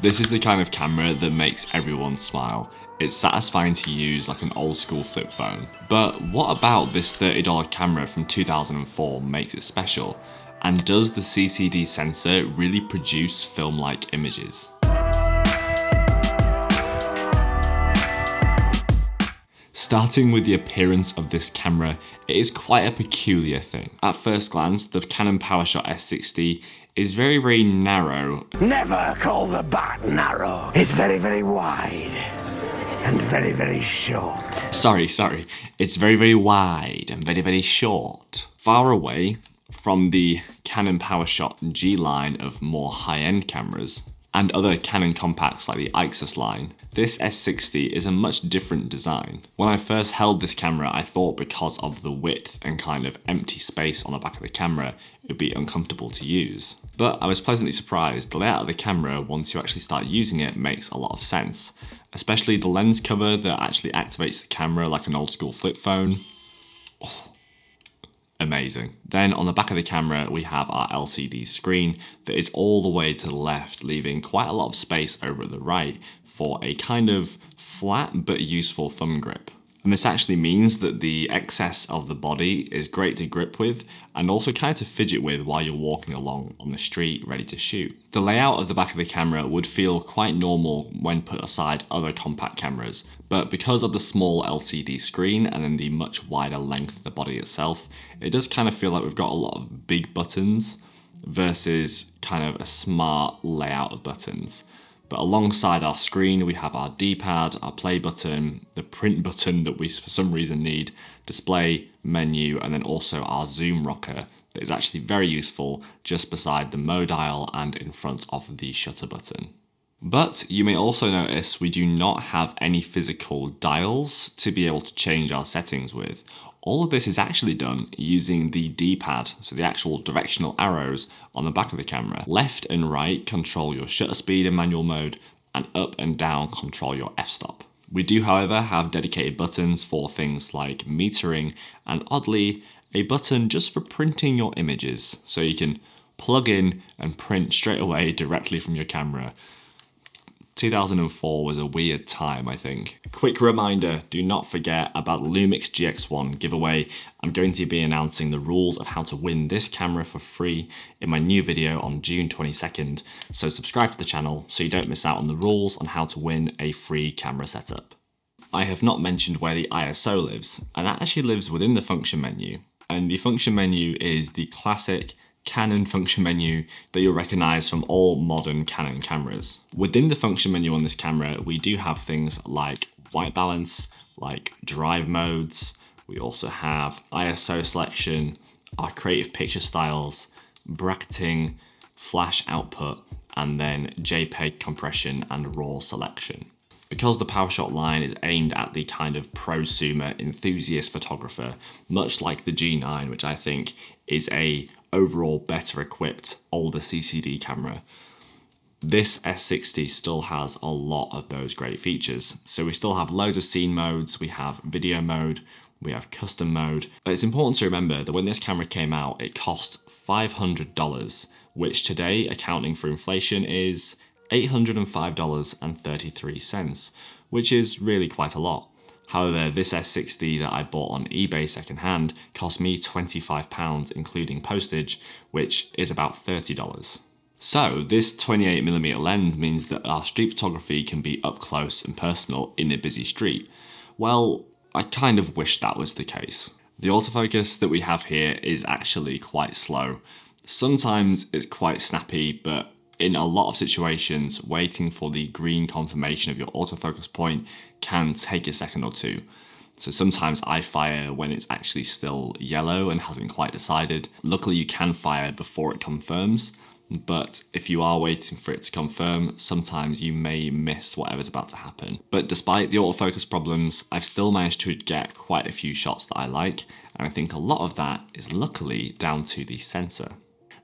This is the kind of camera that makes everyone smile. It's satisfying to use like an old school flip phone. But what about this $30 camera from 2004 makes it special? And does the CCD sensor really produce film-like images? Starting with the appearance of this camera, it is quite a peculiar thing. At first glance, the Canon PowerShot S60 is very, very narrow. Never call the bat narrow. It's very, very wide and very, very short. Sorry, sorry. It's very, very wide and very, very short. Far away from the Canon PowerShot G line of more high-end cameras, and other Canon compacts like the Ixus line, this S60 is a much different design. When I first held this camera, I thought because of the width and kind of empty space on the back of the camera, it would be uncomfortable to use. But I was pleasantly surprised. The layout of the camera, once you actually start using it, makes a lot of sense. Especially the lens cover that actually activates the camera like an old school flip phone amazing. Then on the back of the camera, we have our LCD screen that is all the way to the left, leaving quite a lot of space over at the right for a kind of flat but useful thumb grip. And this actually means that the excess of the body is great to grip with and also kind of to fidget with while you're walking along on the street ready to shoot. The layout of the back of the camera would feel quite normal when put aside other compact cameras, but because of the small LCD screen and then the much wider length of the body itself, it does kind of feel like we've got a lot of big buttons versus kind of a smart layout of buttons. But alongside our screen, we have our D-pad, our play button, the print button that we for some reason need, display, menu, and then also our zoom rocker that is actually very useful just beside the mode dial and in front of the shutter button. But you may also notice we do not have any physical dials to be able to change our settings with. All of this is actually done using the D-pad, so the actual directional arrows on the back of the camera. Left and right control your shutter speed in manual mode, and up and down control your f-stop. We do, however, have dedicated buttons for things like metering, and oddly, a button just for printing your images, so you can plug in and print straight away directly from your camera. 2004 was a weird time, I think. Quick reminder, do not forget about the Lumix GX1 giveaway. I'm going to be announcing the rules of how to win this camera for free in my new video on June 22nd, so subscribe to the channel so you don't miss out on the rules on how to win a free camera setup. I have not mentioned where the ISO lives, and that actually lives within the function menu. And the function menu is the classic Canon function menu that you'll recognize from all modern Canon cameras. Within the function menu on this camera, we do have things like white balance, like drive modes. We also have ISO selection, our creative picture styles, bracketing, flash output, and then JPEG compression and RAW selection. Because the PowerShot line is aimed at the kind of prosumer enthusiast photographer, much like the G9, which I think is a overall better equipped older CCD camera, this S60 still has a lot of those great features. So we still have loads of scene modes, we have video mode, we have custom mode. But it's important to remember that when this camera came out, it cost $500, which today, accounting for inflation, is $805.33, which is really quite a lot. However, this S60 that I bought on eBay secondhand cost me £25 including postage, which is about $30. So this 28mm lens means that our street photography can be up close and personal in a busy street. Well, I kind of wish that was the case. The autofocus that we have here is actually quite slow. Sometimes it's quite snappy, but in a lot of situations, waiting for the green confirmation of your autofocus point can take a second or two. So sometimes I fire when it's actually still yellow and hasn't quite decided. Luckily you can fire before it confirms, but if you are waiting for it to confirm, sometimes you may miss whatever's about to happen. But despite the autofocus problems, I've still managed to get quite a few shots that I like, and I think a lot of that is luckily down to the sensor.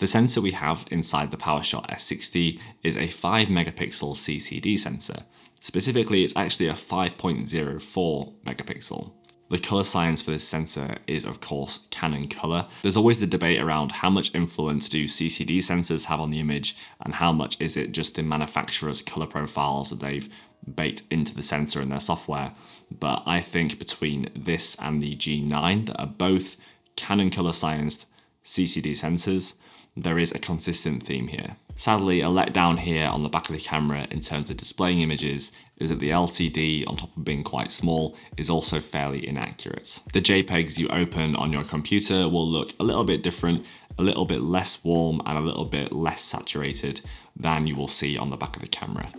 The sensor we have inside the PowerShot S60 is a 5 megapixel CCD sensor. Specifically, it's actually a 5.04 megapixel. The color science for this sensor is of course Canon color. There's always the debate around how much influence do CCD sensors have on the image and how much is it just the manufacturer's color profiles that they've baked into the sensor in their software. But I think between this and the G9 that are both Canon color scienced CCD sensors, there is a consistent theme here. Sadly, a letdown here on the back of the camera in terms of displaying images is that the LCD, on top of being quite small, is also fairly inaccurate. The JPEGs you open on your computer will look a little bit different, a little bit less warm and a little bit less saturated than you will see on the back of the camera.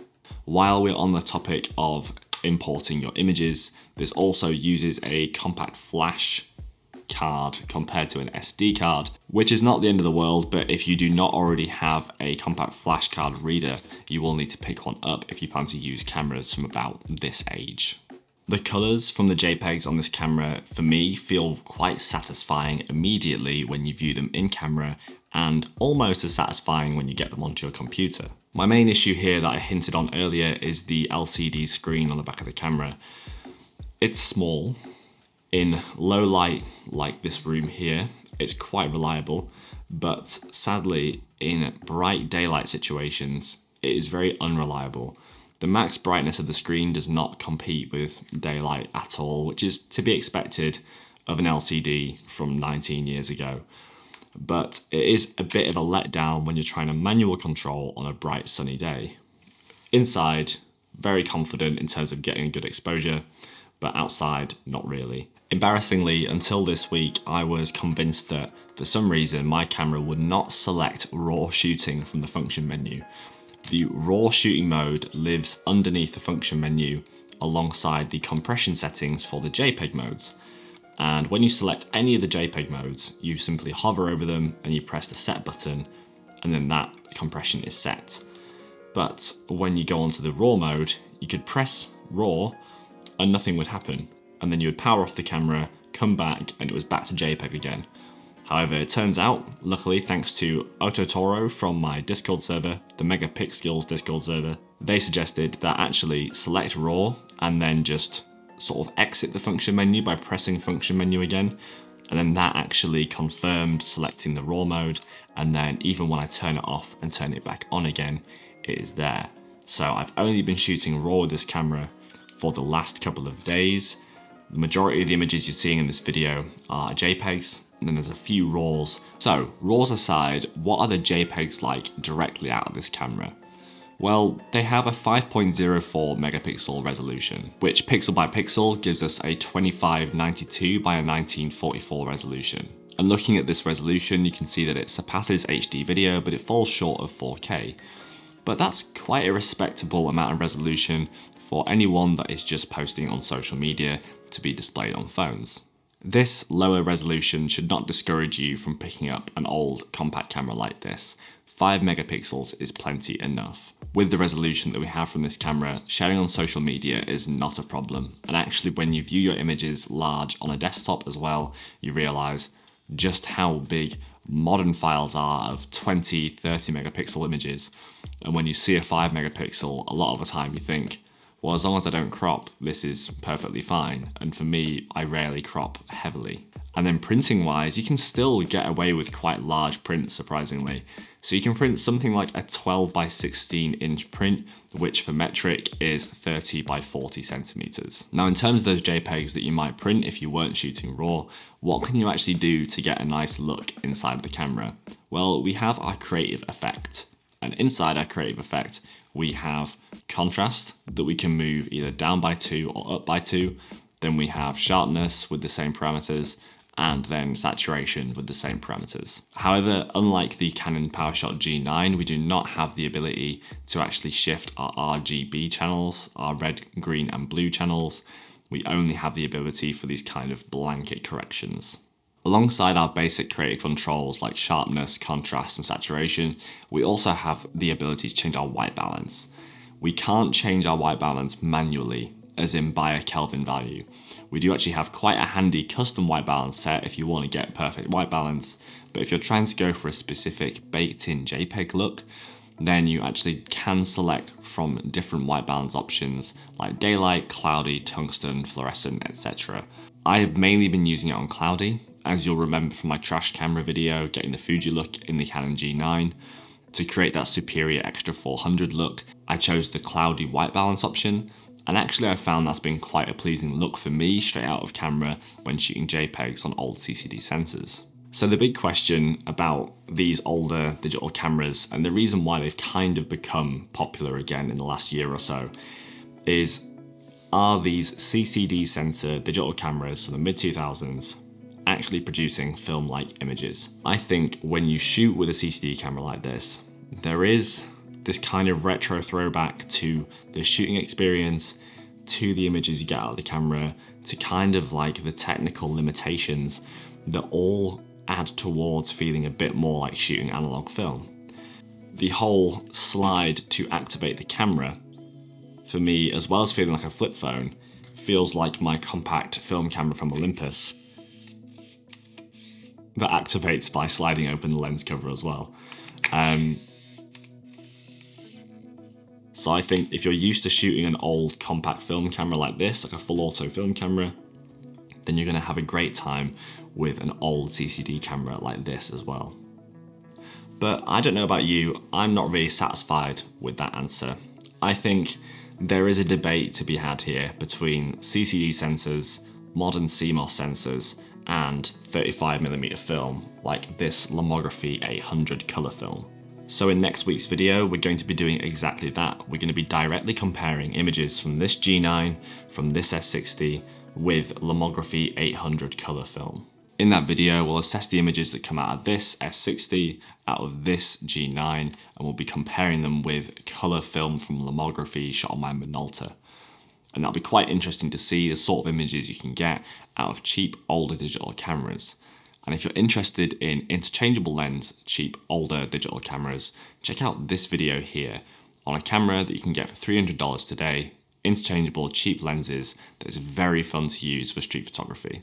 While we're on the topic of importing your images, this also uses a compact flash card compared to an SD card, which is not the end of the world, but if you do not already have a compact flash card reader, you will need to pick one up if you plan to use cameras from about this age. The colours from the JPEGs on this camera, for me, feel quite satisfying immediately when you view them in camera and almost as satisfying when you get them onto your computer. My main issue here that I hinted on earlier is the LCD screen on the back of the camera. It's small, in low light like this room here, it's quite reliable, but sadly in bright daylight situations, it is very unreliable. The max brightness of the screen does not compete with daylight at all, which is to be expected of an LCD from 19 years ago. But it is a bit of a letdown when you're trying to manual control on a bright sunny day. Inside, very confident in terms of getting a good exposure, but outside, not really. Embarrassingly, until this week, I was convinced that for some reason my camera would not select RAW shooting from the function menu. The RAW shooting mode lives underneath the function menu alongside the compression settings for the JPEG modes. And when you select any of the JPEG modes, you simply hover over them and you press the set button and then that compression is set. But when you go onto the RAW mode, you could press RAW and nothing would happen and then you would power off the camera, come back, and it was back to JPEG again. However, it turns out, luckily thanks to Ototoro from my Discord server, the Megapixels Discord server, they suggested that actually select RAW and then just sort of exit the function menu by pressing function menu again. And then that actually confirmed selecting the RAW mode. And then even when I turn it off and turn it back on again, it is there. So I've only been shooting RAW with this camera for the last couple of days. The majority of the images you're seeing in this video are JPEGs, and then there's a few RAWs. So, RAWs aside, what are the JPEGs like directly out of this camera? Well, they have a 5.04 megapixel resolution, which pixel by pixel gives us a 2592 by a 1944 resolution. And looking at this resolution, you can see that it surpasses HD video, but it falls short of 4K. But that's quite a respectable amount of resolution for anyone that is just posting on social media to be displayed on phones. This lower resolution should not discourage you from picking up an old compact camera like this. 5 megapixels is plenty enough. With the resolution that we have from this camera, sharing on social media is not a problem. And actually when you view your images large on a desktop as well, you realise just how big modern files are of 20, 30 megapixel images. And when you see a 5 megapixel, a lot of the time you think, well, as long as I don't crop, this is perfectly fine. And for me, I rarely crop heavily. And then printing wise, you can still get away with quite large prints, surprisingly. So you can print something like a 12 by 16 inch print, which for metric is 30 by 40 centimeters. Now, in terms of those JPEGs that you might print if you weren't shooting RAW, what can you actually do to get a nice look inside the camera? Well, we have our creative effect. And inside our creative effect, we have contrast that we can move either down by two or up by two. Then we have sharpness with the same parameters and then saturation with the same parameters. However, unlike the Canon PowerShot G9, we do not have the ability to actually shift our RGB channels, our red, green and blue channels. We only have the ability for these kind of blanket corrections. Alongside our basic creative controls like sharpness, contrast and saturation, we also have the ability to change our white balance. We can't change our white balance manually, as in by a Kelvin value. We do actually have quite a handy custom white balance set if you want to get perfect white balance, but if you're trying to go for a specific baked in JPEG look, then you actually can select from different white balance options like daylight, cloudy, tungsten, fluorescent, etc. I have mainly been using it on cloudy, as you'll remember from my trash camera video getting the Fuji look in the Canon G9. To create that Superia X-TRA 400 look, I chose the cloudy white balance option, and actually I found that's been quite a pleasing look for me straight out of camera when shooting JPEGs on old CCD sensors. So the big question about these older digital cameras and the reason why they've kind of become popular again in the last year or so is are these CCD sensor digital cameras from the mid 2000s actually producing film-like images? I think when you shoot with a CCD camera like this, there is this kind of retro throwback to the shooting experience, to the images you get out of the camera, to kind of like the technical limitations that all add towards feeling a bit more like shooting analog film. The whole slide to activate the camera, for me, as well as feeling like a flip phone, feels like my compact film camera from Olympus that activates by sliding open the lens cover as well. Um, so I think if you're used to shooting an old compact film camera like this, like a full auto film camera, then you're gonna have a great time with an old CCD camera like this as well. But I don't know about you, I'm not really satisfied with that answer. I think there is a debate to be had here between CCD sensors, modern CMOS sensors, and 35mm film, like this Lomography 800 colour film. So in next week's video, we're going to be doing exactly that. We're going to be directly comparing images from this G9, from this S60, with Lomography 800 colour film. In that video, we'll assess the images that come out of this S60, out of this G9, and we'll be comparing them with colour film from Lomography shot on my Minolta. And that'll be quite interesting to see the sort of images you can get out of cheap older digital cameras. And if you're interested in interchangeable lens, cheap older digital cameras, check out this video here on a camera that you can get for $300 today, interchangeable cheap lenses that is very fun to use for street photography.